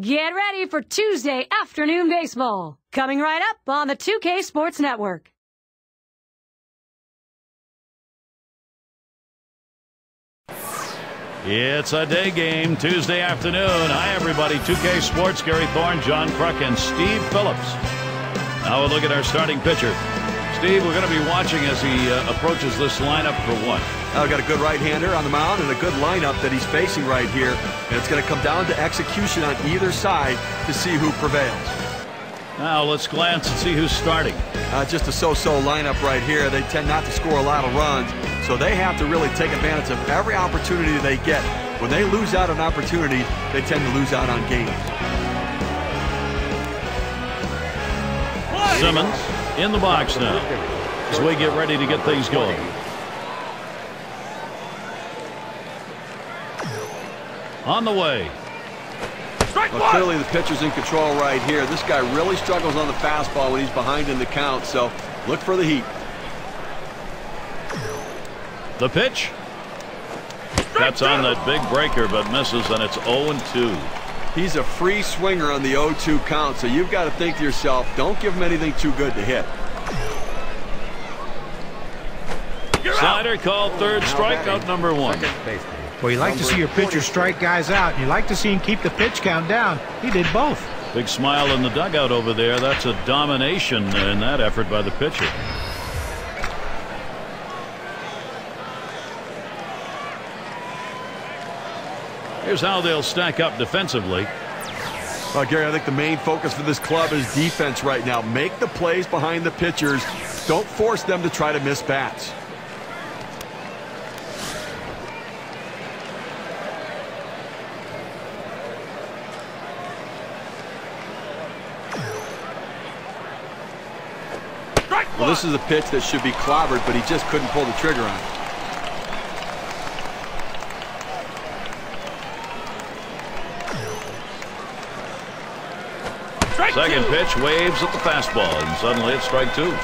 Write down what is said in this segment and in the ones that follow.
Get ready for Tuesday afternoon baseball. Coming right up on the 2K Sports Network. It's a day game Tuesday afternoon. Hi, everybody. 2K Sports, Gary Thorne, John Kruk, and Steve Phillips. Now we'll look at our starting pitcher. Steve, we're going to be watching as he uh, approaches this lineup for what? Now, got a good right-hander on the mound and a good lineup that he's facing right here. And it's going to come down to execution on either side to see who prevails. Now let's glance and see who's starting. Uh, just a so-so lineup right here. They tend not to score a lot of runs, so they have to really take advantage of every opportunity they get. When they lose out on opportunity, they tend to lose out on games. Simmons in the box now as we get ready to get things going. On the way. Well, clearly the pitcher's in control right here. This guy really struggles on the fastball when he's behind in the count, so look for the heat. The pitch. That's on that big breaker, but misses, and it's 0-2. He's a free swinger on the 0-2 count, so you've got to think to yourself, don't give him anything too good to hit. Slider called third strikeout number one. Well, you like to see your pitcher strike guys out. You like to see him keep the pitch count down. He did both. Big smile in the dugout over there. That's a domination in that effort by the pitcher. Here's how they'll stack up defensively. Uh, Gary, I think the main focus for this club is defense right now. Make the plays behind the pitchers. Don't force them to try to miss bats. Well, this is a pitch that should be clobbered, but he just couldn't pull the trigger on it. Second pitch waves at the fastball, and suddenly it's strike two.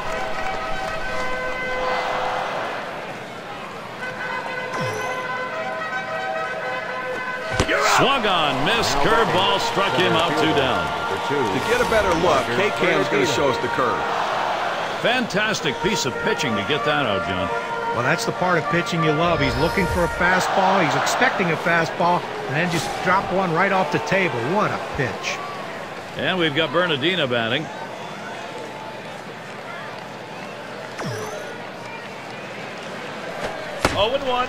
Swung on, missed, curveball struck him out two down. To get a better look, K-Cam is going to show us the curve. Fantastic piece of pitching to get that out, John. Well, that's the part of pitching you love. He's looking for a fastball. He's expecting a fastball, and then just drop one right off the table. What a pitch. And we've got Bernadina batting. Oh, and one.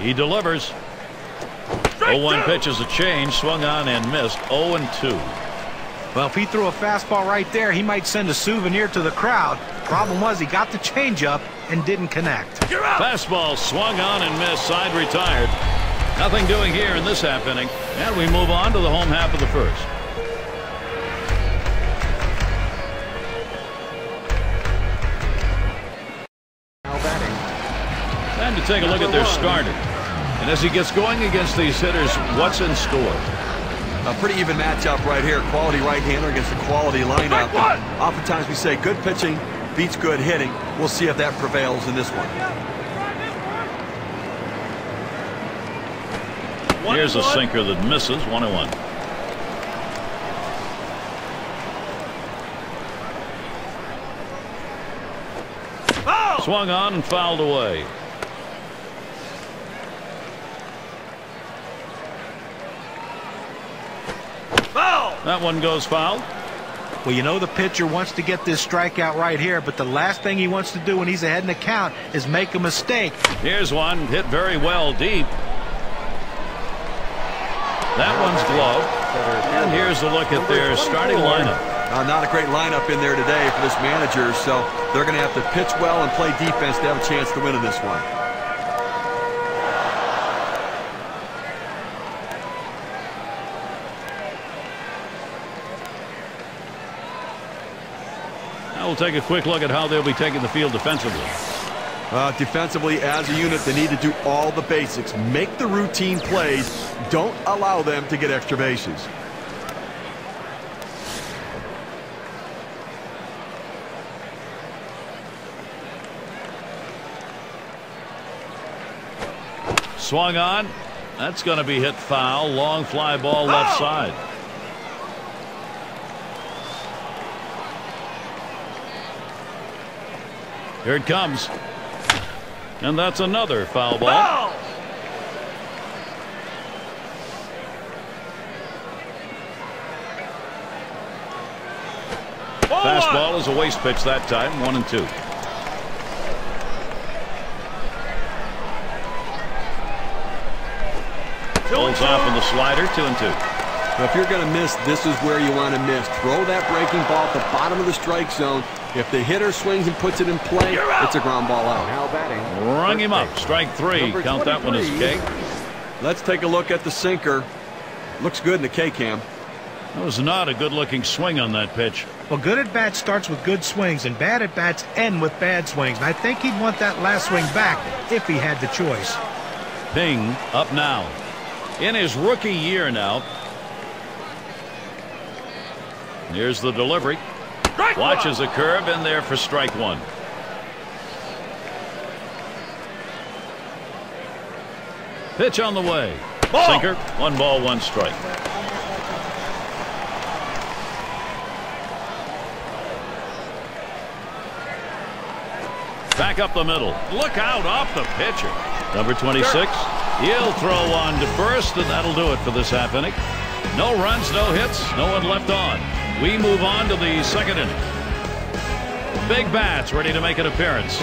He delivers. 0-1 pitch is a change. Swung on and missed. 0-2. Well, if he threw a fastball right there, he might send a souvenir to the crowd. Problem was he got the changeup and didn't connect. Fastball swung on and missed. Side retired. Nothing doing here in this half inning. And we move on to the home half of the first. Now batting. Time to take a look at their starter. And as he gets going against these hitters, what's in store? A pretty even matchup right here. Quality right-hander against a quality lineup. Oftentimes we say good pitching beats good hitting. We'll see if that prevails in this one. Here's a sinker that misses. One and one. Oh! Swung on and fouled away. That one goes foul. Well, you know the pitcher wants to get this strikeout right here, but the last thing he wants to do when he's ahead in the count is make a mistake. Here's one hit very well deep. That one's gloved. And here's a look at their starting lineup. Uh, not a great lineup in there today for this manager, so they're going to have to pitch well and play defense to have a chance to win in this one. We'll take a quick look at how they'll be taking the field defensively. Uh, defensively, as a unit, they need to do all the basics. Make the routine plays. Don't allow them to get extra bases. Swung on. That's going to be hit foul. Long fly ball left oh! side. Here it comes. And that's another foul ball. Foul! Fastball is a waste pitch that time. One and two. Pulls off on the slider. Two and two. Now, if you're going to miss, this is where you want to miss. Throw that breaking ball at the bottom of the strike zone. If the hitter swings and puts it in play, it's a ground ball out. Now batting. Rung him up. Strike three. Number Count that one as 23. K. Let's take a look at the sinker. Looks good in the K-cam. That was not a good looking swing on that pitch. Well, good at bat starts with good swings, and bad at bats end with bad swings. And I think he'd want that last swing back if he had the choice. Ping up now. In his rookie year now. Here's the delivery. Watches a curve in there for strike one. Pitch on the way. Sinker. One ball, one strike. Back up the middle. Look out off the pitcher. Number 26. He'll throw on to first, and that'll do it for this half inning. No runs, no hits, no one left on. We move on to the second inning. Big bats ready to make an appearance.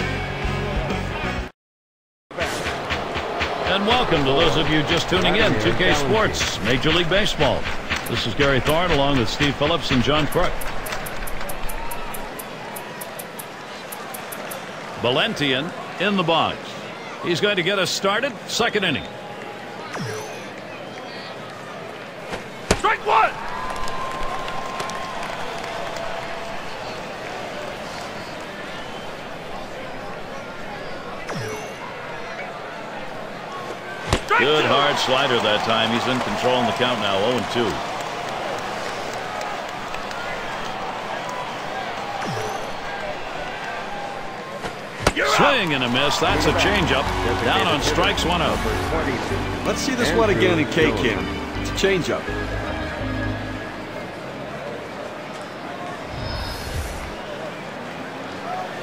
And welcome to those of you just tuning in. 2K Sports, Major League Baseball. This is Gary Thorne along with Steve Phillips and John Kruk. Balentien in the box. He's going to get us started. Second inning. Strike one. Good hard slider that time. He's in control in the count now. 0 2. Swing and a miss. That's a changeup. Down on strikes, one out. Let's see this one again in K-cam. It's a changeup.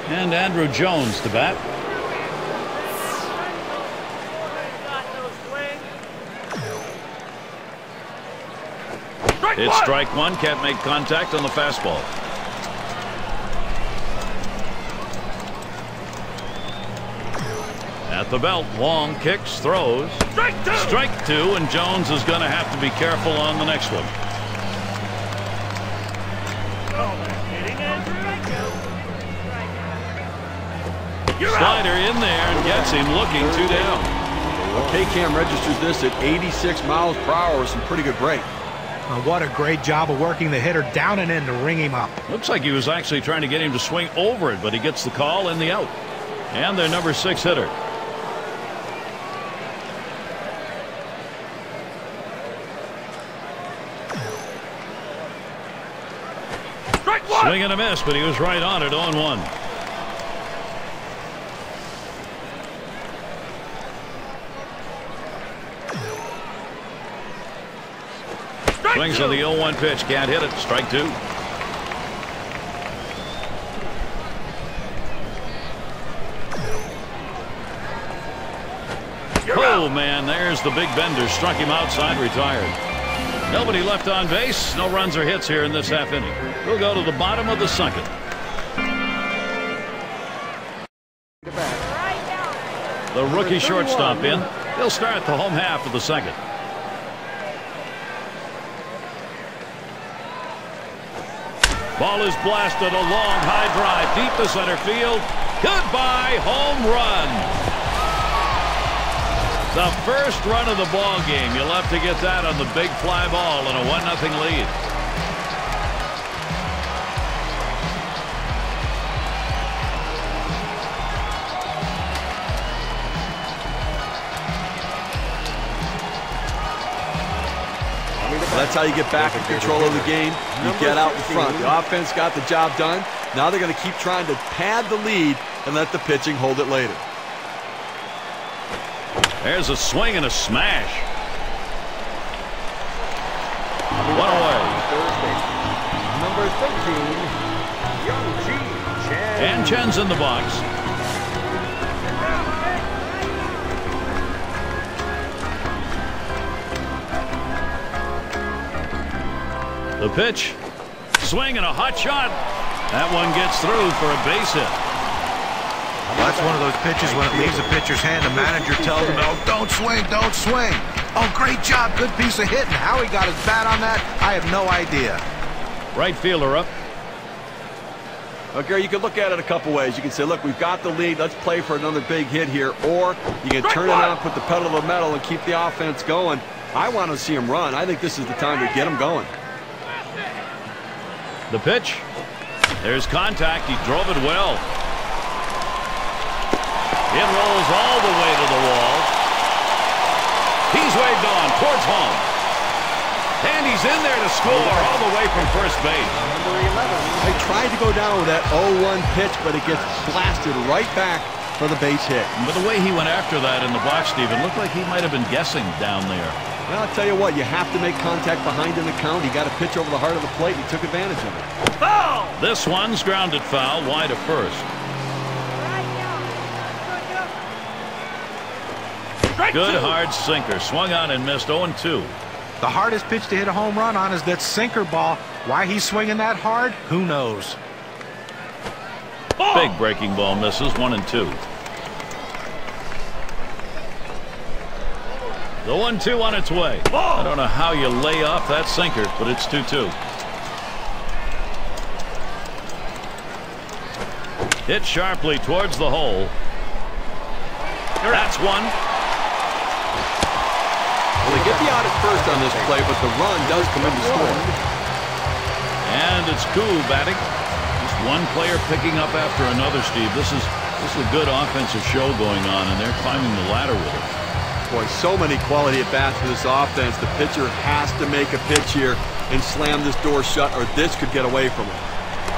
And Andruw Jones to bat. It's strike one. Can't make contact on the fastball. At the belt, long kicks, throws. Strike two. Strike two, and Jones is going to have to be careful on the next one. Slider in there and gets him looking two down. K-cam registers this at 86 miles per hour. Some pretty good break. Uh, what a great job of working the hitter down and in to ring him up. Looks like he was actually trying to get him to swing over it, but he gets the call and the out. And their number six hitter. Swing and a miss, but he was right on it 0 Swings on the 0 1 pitch. Can't hit it. Strike two. Oh, man, there's the big bender. Struck him outside, retired. Nobody left on base. No runs or hits here in this half inning. We'll go to the bottom of the second. The rookie shortstop in. He'll start the home half of the second. Ball is blasted. A long high drive deep to center field. Goodbye, home run. The first run of the ball game. You'll have to get that on the big fly ball in a 1 0 lead. That's how you get back in control of the game. You get out in front. The offense got the job done. Now they're going to keep trying to pad the lead and let the pitching hold it later. There's a swing and a smash. One away. Number 13, Young Ji Chen. And Chen's in the box. The pitch. Swing and a hot shot. That one gets through for a base hit. That's one of those pitches when it leaves a pitcher's hand, the manager tells him, oh, don't swing, don't swing. Oh, great job, good piece of hitting. How he got his bat on that, I have no idea. Right fielder up. Well, Gary, you can look at it a couple ways. You can say, look, we've got the lead. Let's play for another big hit here. Or you can turn it on, put the pedal to the metal, and keep the offense going. I want to see him run. I think this is the time to get him going. The pitch. There's contact. He drove it well. It rolls all the way to the wall. He's waved on towards home. And he's in there to score all the way from first base. Number 11, They tried to go down with that 0-1 pitch, but it gets blasted right back for the base hit. But the way he went after that in the box, Steve, it looked like he might have been guessing down there. Well, I'll tell you what, you have to make contact behind in the count. He got a pitch over the heart of the plate, and he took advantage of it. This one's grounded foul wide of first. Good hard sinker. Swung on and missed 0-2. The hardest pitch to hit a home run on is that sinker ball. Why he's swinging that hard, who knows? Big breaking ball misses. 1 and 2. The 1-2 on its way. I don't know how you lay off that sinker, but it's 2-2. Hit sharply towards the hole. That's one. Well, they get the out at first on this play, but the run does come in to score. And it's Koo batting. Just one player picking up after another, Steve. This is this is a good offensive show going on, and they're climbing the ladder with it. Boy, so many quality at bats for this offense. The pitcher has to make a pitch here and slam this door shut, or this could get away from him.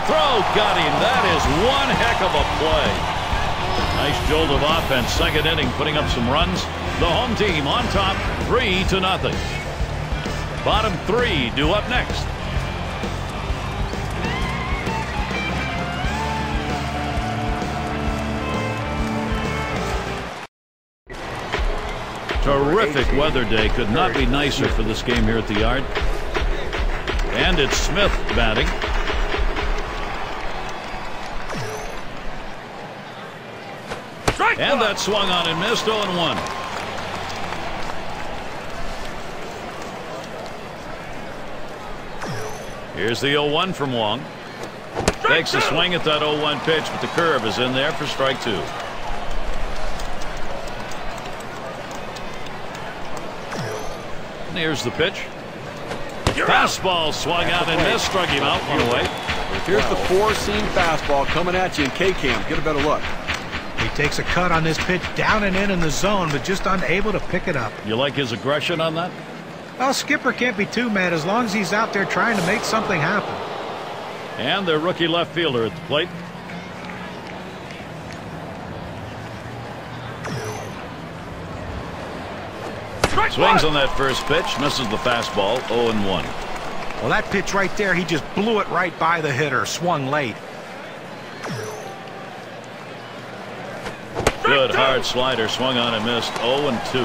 Throw got him. That is one heck of a play. Nice jolt of offense. Second inning, putting up some runs. The home team on top, three to nothing. Bottom three due up next. Terrific weather day. Could not be nicer for this game here at the yard. And it's Smith batting. And that swung on and missed 0 1. Here's the 0 1 from Wong. Takes a swing at that 0 1 pitch, but the curve is in there for strike two. Here's the pitch. Fastball swung out and missed, struck him out one away. Here's the four-seam fastball coming at you in K-Cam. Get a better look. He takes a cut on this pitch down and in in the zone, but just unable to pick it up. You like his aggression on that? Well, Skipper can't be too mad as long as he's out there trying to make something happen. And their rookie left fielder at the plate. Swings on that first pitch, misses the fastball, 0 1. Well, that pitch right there, he just blew it right by the hitter, swung late. Good hard slider, swung on and missed, 0 2.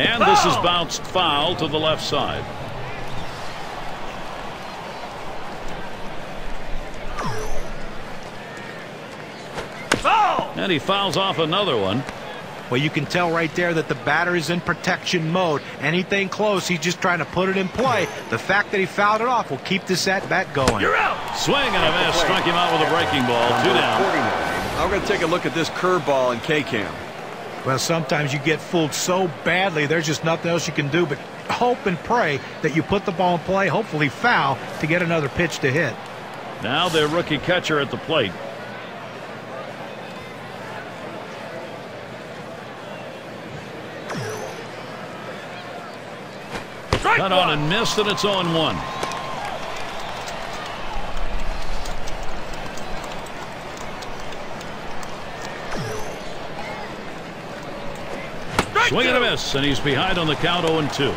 And this is bounced foul to the left side. And he fouls off another one. Well, you can tell right there that the batter is in protection mode. Anything close, he's just trying to put it in play. The fact that he fouled it off will keep this at-bat going. You're out. Swing and a miss. Struck him out with a breaking ball. Two down. 49. Now we're going to take a look at this curveball in K-Cam. Well, sometimes you get fooled so badly, there's just nothing else you can do but hope and pray that you put the ball in play, hopefully foul, to get another pitch to hit. Now their rookie catcher at the plate. Cut on and missed, and it's on 1. Swing and a miss, and he's behind on the count 0 2.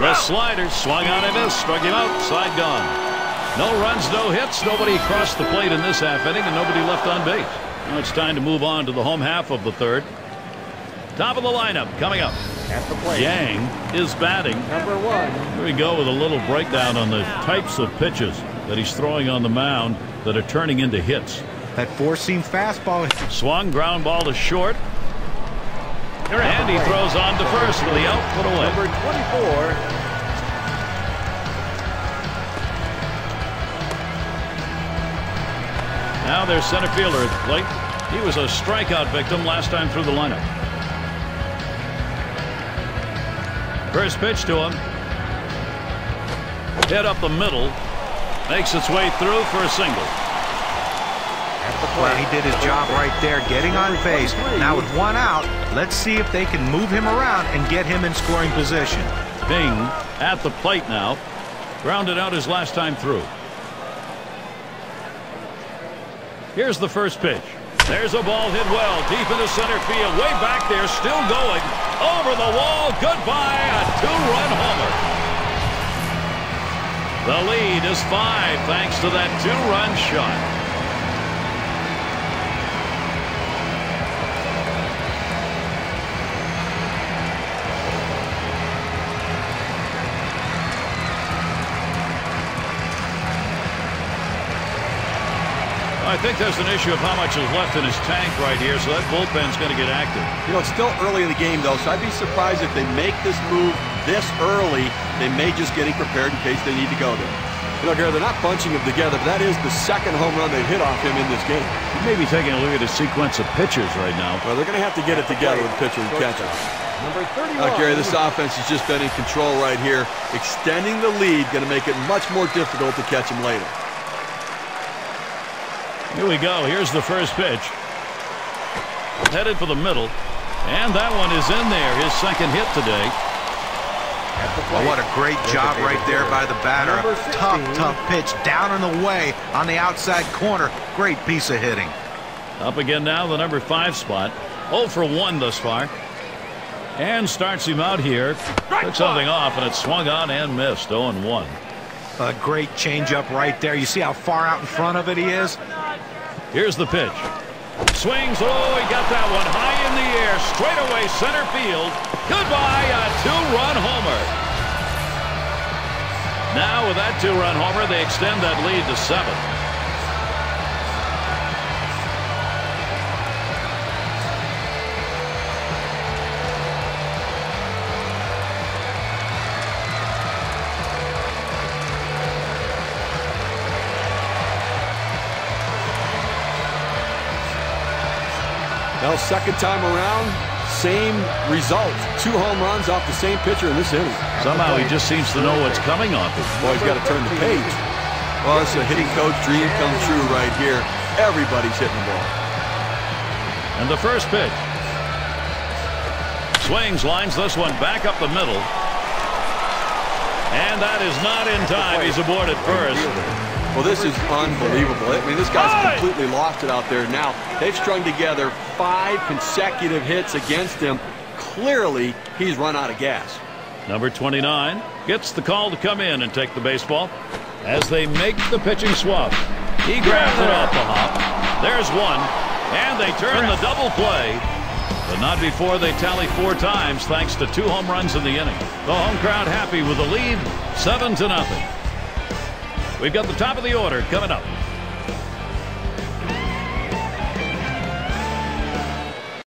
The slider swung on and missed, struck him out, side gone. No runs, no hits. Nobody crossed the plate in this half inning, and nobody left on base. Now it's time to move on to the home half of the third. Top of the lineup coming up. At the plate. Yang is batting. Number one. Here we go with a little breakdown on the types of pitches that he's throwing on the mound that are turning into hits. That four-seam fastball. Swung, ground ball to short. And he throws on to first for the out, put away. Number 24. Now there's center fielder at the plate. He was a strikeout victim last time through the lineup. First pitch to him. Hit up the middle. Makes its way through for a single. Well, he did his job right there, getting on base. Now with one out, let's see if they can move him around and get him in scoring position. Bing at the plate now. Grounded out his last time through. Here's the first pitch. There's a ball hit well deep into center field. Way back there, still going. Over the wall. Goodbye. A two-run homer. The lead is five thanks to that two-run shot. I think there's an issue of how much is left in his tank right here, so that bullpen's going to get active. You know, it's still early in the game, though, so I'd be surprised if they make this move this early. They may just getting prepared in case they need to go there. You know, Gary, they're not bunching them together, but that is the second home run they've hit off him in this game. He may be taking a look at a sequence of pitches right now. Well, they're going to have to get it together with pitcher and catcher. Number 31. Uh, Gary, this offense has just been in control right here. Extending the lead, going to make it much more difficult to catch him later. Here we go. Here's the first pitch. Headed for the middle. And that one is in there. His second hit today. Well, what a great job right there by the batter. A tough, tough pitch down in the way on the outside corner. Great piece of hitting. Up again now, the number five spot. 0 for 1 thus far. And starts him out here. Took something off, and it swung on and missed. 0 and 1. A great changeup right there. You see how far out in front of it he is? Here's the pitch. Swings. Oh, he got that one high in the air. Straight away center field. Goodbye. A two-run homer. Now with that two-run homer, they extend that lead to seven. Well, second time around, same result. Two home runs off the same pitcher in this inning. Somehow he just seems to know what's coming off him. Boy, he's got to turn the page. Well, it's a hitting coach dream come true right here. Everybody's hitting the ball. And the first pitch. Swings, lines this one back up the middle. And that is not in time. He's aboard at first. Well, this is unbelievable. I mean, this guy's completely lost it out there. Now, they've strung together five consecutive hits against him. Clearly, he's run out of gas. Number 29 gets the call to come in and take the baseball as they make the pitching swap. He grabs it off the hop. There's one. And they turn the double play. But not before they tally four times thanks to two home runs in the inning. The home crowd happy with the lead, seven to nothing. We've got the top of the order coming up.